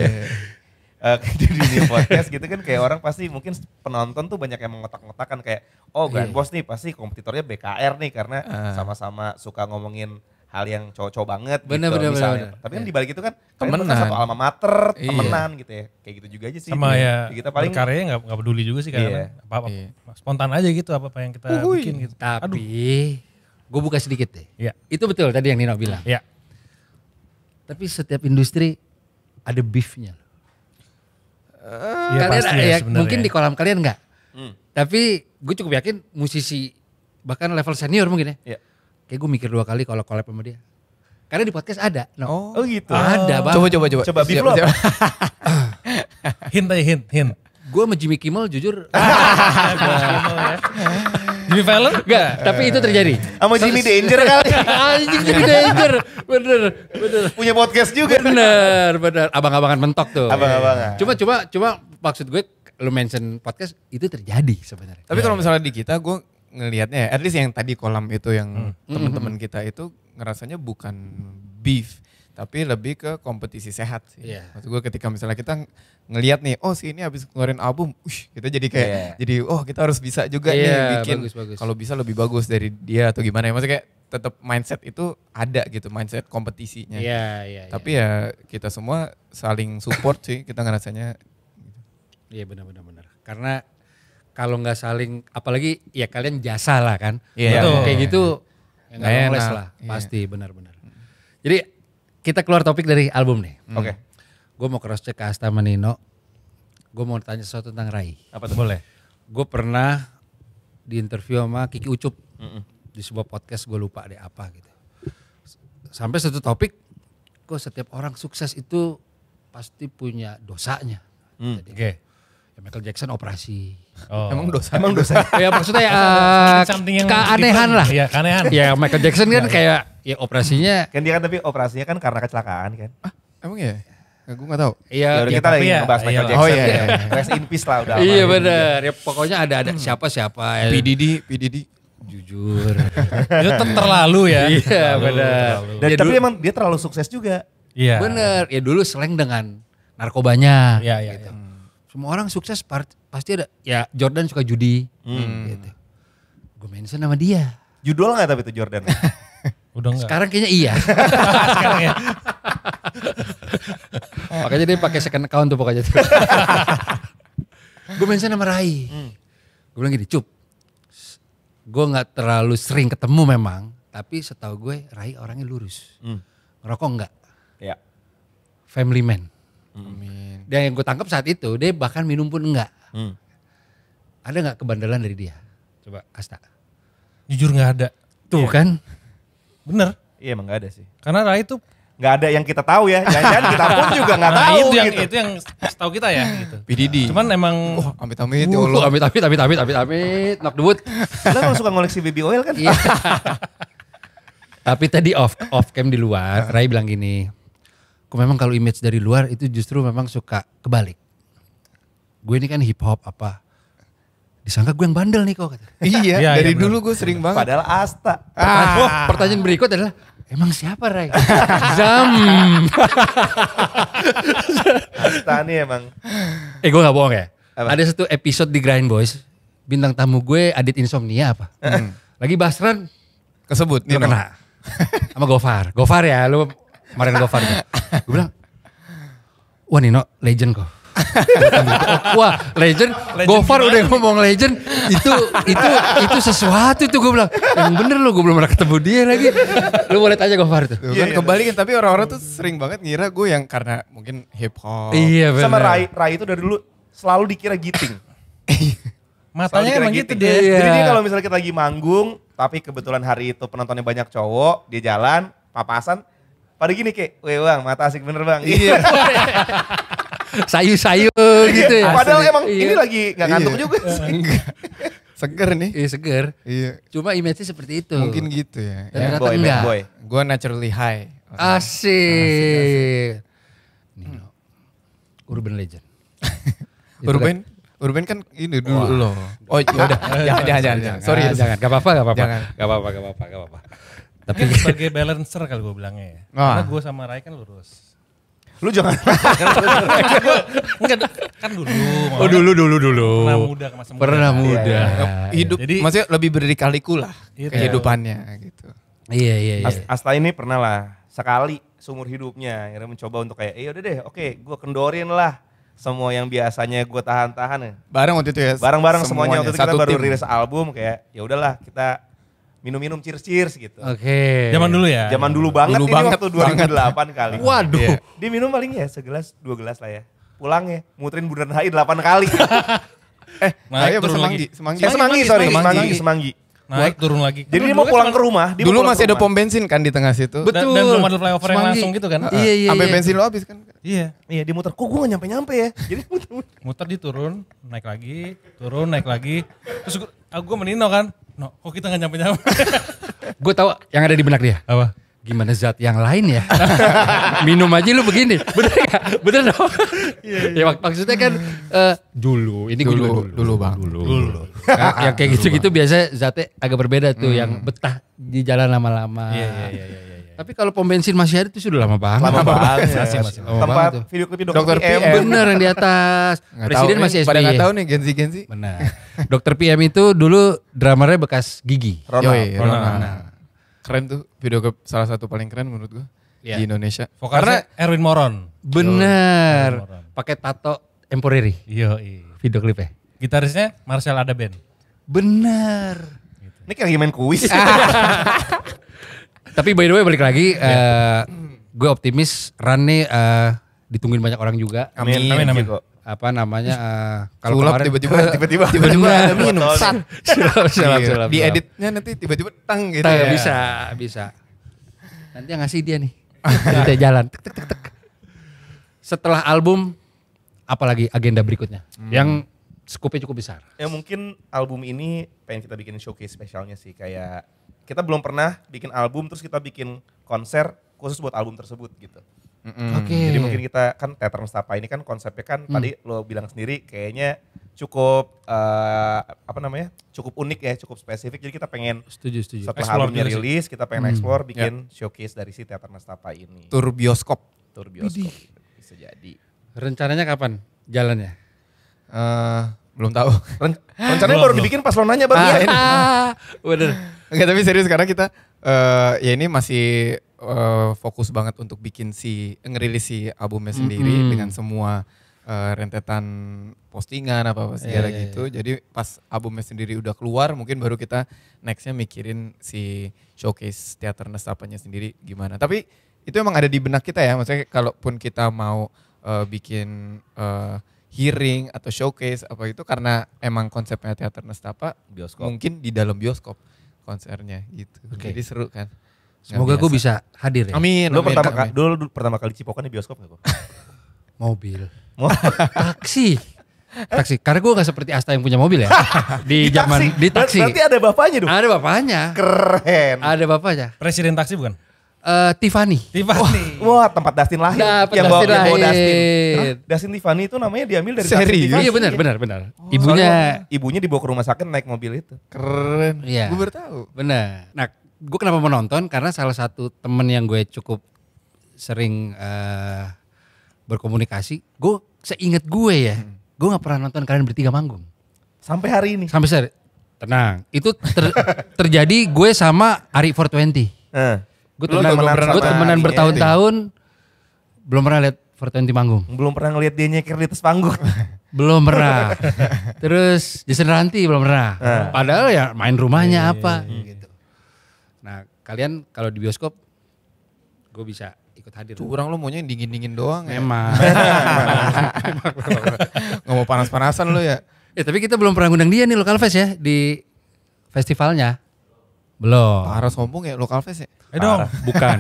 Eh, [LAUGHS] di dunia podcast gitu kan kayak orang pasti mungkin penonton tuh banyak yang mengotak-ngotakan kayak oh Grand Iya. Boss nih pasti kompetitornya BKR nih karena Ah. sama-sama suka ngomongin hal yang cowok-cowok banget Bener, gitu bener, misalnya. bener, bener. Tapi kan Iya. di balik itu kan Temenan. satu alma mater, Iya. temenan gitu ya. Kayak gitu juga aja sih. Sama ya Kita paling berkarya nggak nggak peduli juga sih Iya. karena apa, apa Iya. spontan aja gitu apa apa yang kita Uhuy. bikin gitu. Tapi Aduh. Gue buka sedikit deh. Iya. Itu betul tadi yang Nino bilang. Ya. Tapi setiap industri ada beefnya. Kalian pasti ya ya, sebenarnya. mungkin di kolam kalian enggak. Hmm. Tapi gue cukup yakin musisi bahkan level senior mungkin ya. Iya. Kayak gue mikir dua kali kalau collab sama dia. Karena di podcast ada. No. Oh gitu. Ada bang. Coba coba coba. Coba beef lo hint aja hint hint. Gue sama Jimmy Kimmel jujur. [LAUGHS] Jimmy [LAUGHS] Fallon? Enggak, tapi itu terjadi. Sama Jimmy Danger kali. [LAUGHS] Anjing Jimmy Danger. Bener, bener. Punya podcast juga. Bener, bener. Abang-abangan mentok tuh. Abang-abangan. Cuma, cuma, cuma maksud gue lu mention podcast itu terjadi sebenarnya. Tapi kalau misalnya di kita gue ngelihatnya ya, at least yang tadi kolam itu yang teman-teman kita itu ngerasanya bukan beef, tapi lebih ke kompetisi sehat sih. Iya. Maksud gue ketika misalnya kita ngelihat nih, oh si ini habis ngeluarin album, ush, kita jadi kayak Iya. jadi oh kita harus bisa juga Iya, nih bikin kalau bisa lebih bagus dari dia atau gimana ya. Maksudnya kayak tetap mindset itu ada gitu, mindset kompetisinya. Iya, iya. Tapi ya kita semua saling support sih, kita ngerasanya Iya benar-benar benar. Karena kalau nggak saling, apalagi ya kalian jasa lah kan. Iya, Betul. iya. Kayak gitu, ya nggak Nggak ngeles enak, lah. iya. Pasti benar-benar. Jadi kita keluar topik dari album nih. Oke. Gue mau cross check ke Asta sama Nino. Gue mau tanya sesuatu tentang Rai. Apa tuh? Boleh. Gue pernah di interview sama Kiki Ucup Mm-mm. di sebuah podcast gue lupa deh apa gitu. Sampai satu topik, kok setiap orang sukses itu pasti punya dosanya. Hmm. Oke. Ya Michael Jackson operasi. Oh. emang dosa. Emang dosa. [LAUGHS] ya maksudnya ya eh, yang keanehan lah. Iya, keanehan. Ya Michael Jackson kan kayak ya operasinya Kan dia kan tapi operasinya kan karena kecelakaan kan. Emang ya? Gue gak tahu. Iya, Ya ya, kita lagi ya, ngebahas Michael. Jackson. Oh, iya, iya, iya. Rest in peace lah udah. iya bener. Ya pokoknya ada ada siapa siapa. ya. P Diddy, P Diddy. Jujur. [LAUGHS] Itu ter- terlalu ya. Iya, terlalu. Dan Ya, tapi dulu- emang dia terlalu sukses juga. Iya. Bener. Ya dulu seleng dengan narkobanya. Iya, iya, gitu. Semua orang sukses pasti ada ya Jordan suka judi gitu. Gue mention sama dia. Judul nggak tapi itu Jordan? [LAUGHS] Udah enggak. Sekarang kayaknya iya. [LAUGHS] Sekarang ya. [LAUGHS] Makanya dia pakai second account tuh pokoknya gue mention sama Rai. Gue bilang gini, Cup. Gue nggak terlalu sering ketemu memang, tapi setahu gue Rai orangnya lurus. Hmm. Ngerokok enggak, Ya. family man. Amin. Dan yang gue tangkap saat itu, dia bahkan minum pun enggak. Hmm. Ada nggak kebandelan dari dia? Coba Asta. Jujur nggak ada. Tuh kan. Bener. Iya emang gak ada sih. Karena Rai itu Nggak ada yang kita tahu ya. Jangan-jangan kita pun juga nggak nah, tahu itu yang gitu. itu yang setahu kita ya gitu. PDD. Cuman emang Wah, amit-amit ya Uh, Allah. amit amit amit amit amit amit knock the wood. Lo kalau suka ngoleksi baby oil kan? Iya. [LAUGHS] Tapi tadi off off cam di luar, Rai bilang gini. Kok memang kalau image dari luar itu justru memang suka kebalik. Gue ini kan hip hop apa? Disangka gue yang bandel nih kok. kata. [LAUGHS] Iya, Iya, dari iya, dulu gue sering banget. Padahal Asta. Pertanyaan, oh, pertanyaan berikut adalah emang siapa Rai? [LAUGHS] Zam. Asta nih emang. eh gue gak bohong ya. Apa? Ada satu episode di Grind Boys. Bintang tamu gue Adit Insomnia apa? Lagi Basran Kesebut Lu Nino. kena [LAUGHS] sama Gofar. Gofar ya, lu kemarin Gofar. [LAUGHS] Gue bilang, wah Nino legend kok. [LAUGHS] wah legend, Gofar udah ngomong legend itu itu itu sesuatu tuh gue bilang yang bener lu gue belum pernah ketemu dia lagi lu boleh tanya Gofar tuh Tuh kan kebalikin tapi orang-orang tuh sering banget ngira gue yang karena mungkin hip hop. iya bener Sama Rai, Rai itu dari dulu selalu dikira giting. [LAUGHS] matanya emang gitu giting. deh. Iya. Jadi dia kalau misalnya kita lagi manggung, tapi kebetulan hari itu penontonnya banyak cowok, dia jalan, papasan, pada gini kayak, weh bang, mata asik bener bang. Iya. [LAUGHS] sayu-sayu gitu ya Padahal emang Iya. ini lagi nggak ngantuk Iya. juga sih. Seger nih. Iya seger Iya. cuma image-nya seperti itu Mungkin gitu ya. Dan ya. boy, enggak. boy. Gue naturally high. asik Nino urban legend [LAUGHS] Urban, Urban kan ini dulu loh. Oh [LAUGHS] udah, jangan, jangan, jangan, jangan. Sorry, Jangan. Gak apa-apa, gak. Gak apa-apa, gak apa-apa, gak apa-apa. Tapi Mungkin [LAUGHS] sebagai balancer kalau gue bilangnya ya. Ah. Karena gue sama Rai kan lurus. Lu jangan. [LAUGHS] Enggak kan dulu. oh dulu dulu dulu. Pernah muda ke masa muda. Pernah kan. muda. Iya, hidup, Jadi- maksudnya lebih berdikaliku lah Iya. kehidupannya gitu. Iya, iya, iya. As- Asta ini pernah lah sekali seumur hidupnya akhirnya mencoba untuk kayak, eh udah deh, oke, gue kendorin lah semua yang biasanya gue tahan-tahan ya. Bareng waktu itu ya. Bareng-bareng semuanya, waktu itu kita satu baru tim. rilis album kayak, ya udahlah kita minum-minum cheers-cheers gitu. Oke. Zaman dulu ya. Zaman dulu banget Dulu ini banget, waktu 2008 kali. Waduh. Iya. Dia minum paling ya segelas, dua gelas lah ya. Pulang ya, muterin Bundaran HI 8 kali. [LAUGHS] Eh, Naik, turun semanggi, lagi. semanggi. Eh, semanggi, sorry, Semanggi. semanggi, semanggi. Naik turun lagi. Jadi Kan dia mau pulang kan ke rumah. dia Dulu masih ada pom bensin kan di tengah situ. Dan, dan belum ada flyover yang langsung gitu kan. Iya, iya, Sampai iya. bensin lo habis kan. Iya. Iya dia muter, kok gue gak nyampe-nyampe ya. Jadi muter-muter. Muter di turun, naik lagi, turun, naik lagi. Terus gue, aku gue menino kan. No, kok kita gak nyampe-nyampe. [LAUGHS] Gue tahu yang ada di benak dia. Apa? Gimana zat yang lain ya? [LAUGHS] Minum aja lu begini. Bener gak? Bener dong? ya mak- maksudnya kan eh, dulu. Ini gue Dulu, juga dulu bang. Dulu. Nah, yang kayak gitu-gitu biasanya zatnya agak berbeda tuh. Yang betah di jalan lama-lama. Iya, iya, iya, iya. Iya. Tapi kalau pom bensin masih ada tuh sudah lama banget. Lama banget. Masih, masih. Lama Tempat banget video klip Dokter PM. PM. Bener yang di atas. Nggak Presiden tahu, masih eh, Pada SBY. nggak tahu nih gensi-gensi. Benar. Dokter PM itu dulu dramernya bekas gigi. Ronald. Yoi, Ronald. Ronald. Keren tuh video klip salah satu paling keren menurut gua Iya. di Indonesia. Vokalisnya Erwin Moron. Bener. Pakai tato emporeri Iya, iya. video klipnya. Gitarisnya Marcel Adaben. Bener. Ini kayak lagi main kuis. [LAUGHS] Tapi by the way balik lagi, eh gue optimis Run nih eh, ditungguin banyak orang juga. Amin. Amin, amin. Kok. Apa namanya? eh, kalau Sulap [LAUGHS] tiba-tiba Tiba-tiba tiba-tiba ada minum sat. [LAUGHS] sulap, sulap, Iya. sulap, Di editnya nanti tiba-tiba tang gitu Tah, ya. bisa, bisa. Nanti yang ngasih dia nih. Dia jalan. Tek, tek, tek, tek. Setelah album, apalagi agenda berikutnya? Yang skupnya cukup besar. Ya mungkin album ini pengen kita bikin showcase spesialnya sih kayak kita belum pernah bikin album terus kita bikin konser khusus buat album tersebut gitu. Mm-mm. Oke. Jadi mungkin kita kan teater Mustapa ini kan konsepnya kan tadi lo bilang sendiri kayaknya cukup eh, apa namanya? cukup unik ya, cukup spesifik. Jadi kita pengen Setuju, setuju. setelah Explore albumnya rilis kita pengen explore bikin showcase dari si teater Mustapa ini. Tur bioskop. Tur bioskop bisa jadi. Rencananya kapan jalannya? Eh, belum tahu. Ren- rencananya baru dibikin pas lo nanya baru Ah, ya. ini. [LAUGHS] Bener. Enggak tapi serius sekarang kita eh ya ini masih eh, fokus banget untuk bikin si ngerilis si albumnya sendiri Mm-mm. dengan semua eh, rentetan postingan apa apa segala Iya, iya, gitu. Jadi pas albumnya sendiri udah keluar mungkin baru kita nextnya mikirin si showcase teater Nestapanya sendiri gimana. Tapi itu emang ada di benak kita ya. Maksudnya kalaupun kita mau eh, bikin eh, hearing atau showcase apa itu karena emang konsepnya teater Nestapa Bioskop. mungkin di dalam bioskop konsernya gitu. Oke. Jadi seru kan. Semoga gue bisa hadir ya. Amin. Lo pertama amin. kali dulu, dulu pertama kali cipokan di bioskop gak kok? [LAUGHS] Mobil. Mau [LAUGHS] Taksi. Taksi. Karena gue gak seperti Asta yang punya mobil ya. [LAUGHS] di zaman di taksi. Berarti ada bapaknya dong. Ada bapaknya. Keren. Ada bapaknya. Presiden taksi bukan? Eh Tiffany. Tiffany. Wah tempat Dustin lahir. Dapat yang bawa, Dustin yang bawa lahir. Dustin. Hah? Dustin Tiffany itu namanya diambil dari Dustin? Tiffany. Iya benar benar benar. Soalnya Ibunya ibunya dibawa ke rumah sakit naik mobil itu. Keren. Iya. Gue baru tahu. benar. Nah, gue kenapa mau nonton karena salah satu temen yang gue cukup sering eh, berkomunikasi, gue seingat gue ya, gue nggak pernah nonton kalian bertiga manggung. Sampai hari ini. Sampai saya tenang. Itu ter- [LAUGHS] terjadi gue sama Ari 420. Nah, Gue temenan, temenan gue temenan bertahun-tahun belum pernah lihat 420 manggung. belum pernah ngeliat dia nyeker di atas panggung. [LAUGHS] Belum pernah. Terus Jason Ranti belum pernah. Padahal ya main rumahnya apa gitu. Nah, kalian kalau di bioskop gue bisa ikut hadir. Tuh orang lo maunya yang dingin-dingin doang ya. Memang. [LAUGHS] Nggak mau panas-panasan lo ya. ya tapi kita belum pernah ngundang dia nih Local Fest ya di festivalnya. Belum. Parah sombong ya lokal fest ya. Eh dong. Bukan.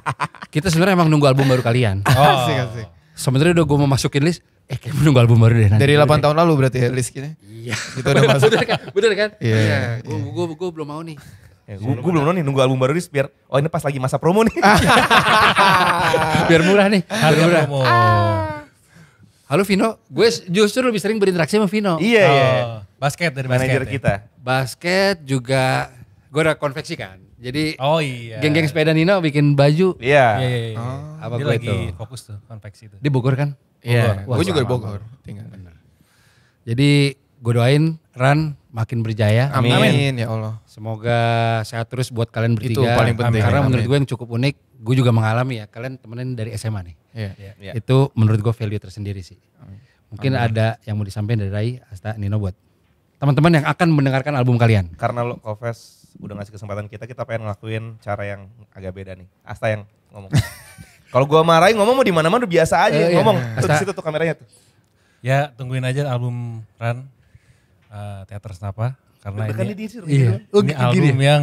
[LAUGHS] kita sebenarnya emang nunggu album baru kalian. [LAUGHS] Oh. Asik asik. Sebenarnya udah gue mau masukin list. Eh kayak nunggu album baru deh nanti. Dari 8 tahun lalu berarti ya list kita. Iya. Itu udah [LAUGHS] masuk. bener kan? Bener kan? Iya, Gue gue gue belum mau nih. Ya, gue belum nonton nih nunggu album baru dis biar oh ini pas lagi masa promo nih. Biar murah nih. Harga murah. promo. Halo Vino, gue justru lebih sering berinteraksi sama Vino. iya iya. Oh, basket dari basket. Manajer ya? kita. Basket juga gue udah konveksi kan. Jadi Oh iya. geng-geng sepeda Nino bikin baju Iya. Iya, iya, iya. apa Dia gue lagi itu? fokus tuh konveksi itu. di Bogor kan. Iya. Wah, Gue juga di Bogor. Tinggal. Jadi gue doain Ran makin berjaya. Amin. ya Allah. Semoga sehat terus buat kalian Itu bertiga. paling penting. Karena Amin. menurut gue yang cukup unik, gue juga mengalami ya. Kalian temenin dari SMA nih. Iya. Iya. Itu menurut gue value tersendiri sih. Mungkin ada yang mau disampaikan dari Rai, Asta, Nino buat teman-teman yang akan mendengarkan album kalian. Karena lo Kofes udah ngasih kesempatan kita, kita pengen ngelakuin cara yang agak beda nih. Asta yang ngomong. [LAUGHS] Kalau gua marahin ngomong mau di mana-mana udah biasa aja iya. ngomong. Tuh di situ tuh kameranya tuh. Ya tungguin aja album Ran eh, Teater Senapa karena Dekan ini, di sini. Iya. Oh, ini gini album yang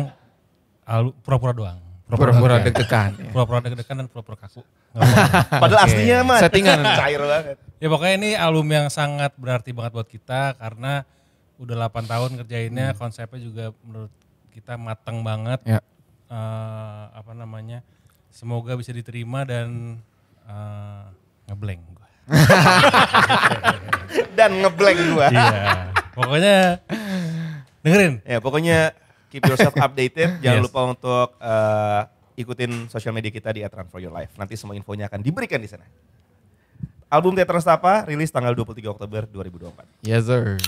album pura-pura doang. Pura-pura deg-degan. ya. Pura-pura deg-degan dan pura-pura kaku. [LAUGHS] Padahal Oke. aslinya mah Settingan. cair banget. ya pokoknya ini album yang sangat berarti banget buat kita karena udah 8 tahun ngerjainnya konsepnya juga menurut kita matang banget. Ya. Eh, apa namanya? Semoga bisa diterima dan eh, ngeblank gua. [LAUGHS] Dan ngeblank gua. Iya. Pokoknya dengerin. Ya pokoknya keep yourself updated. [LAUGHS] Jangan Yes. lupa untuk eh, ikutin sosial media kita di @run for your life. Nanti semua infonya akan diberikan di sana. Album Teater Nestapa rilis tanggal 23 Oktober 2024. Yes sir.